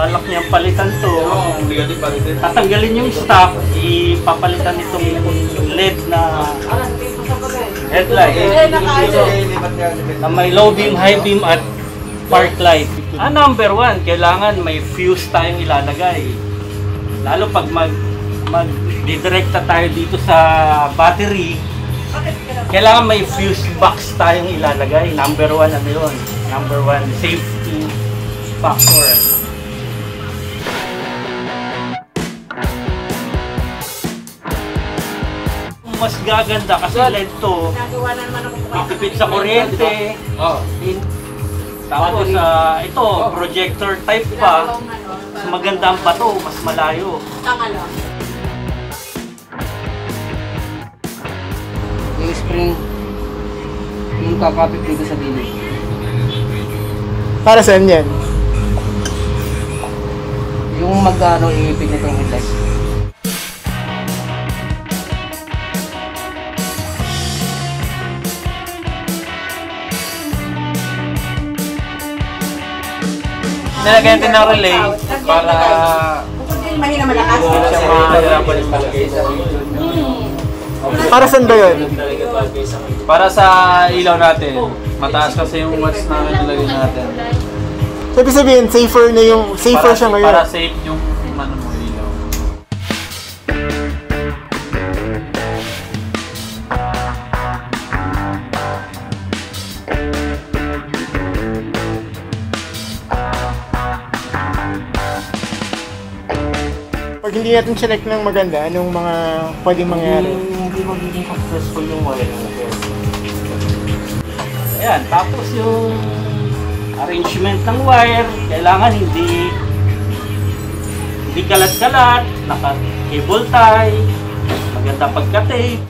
balak niyang palitan to. Oo, din palitin. Tatanggalin yung stock, ipapalitan itong LED na headlight na may low beam, high beam at park light. Ah, number one, kailangan may fuse tayong ilalagay. Lalo pag mag mag didirekta tayo dito sa battery, kailangan may fuse box tayong ilalagay. Number one, ano yun? Number one, safety factor. Mas gaganda kasi LED to, Nagawa na naman ako itipid sa kuryente, Oo. In- Tapos ah, ito, projector type pa. Mas maganda ang bato, mas malayo. Tanga lang. Yung spring, yung kakapit dito sa gilid. Para saan yan? Yung mag-ano, iipit nitong headlight. Nilagyan din ng relay para mahina malakas. hindi siya mahirapan yung palagay sa Para saan ba yun? Para sa ilaw natin. Mataas kasi yung watts namin nilagay natin. So, ibig sabihin, safer na yung, safer para, siya ngayon. Para safe yung Pag hindi natin select ng maganda, anong mga pwedeng mangyari? Hindi magiging successful yung wiring. Ayan, tapos yung arrangement ng wire, kailangan hindi hindi kalat-kalat, naka-cable tie, maganda pagka-tape.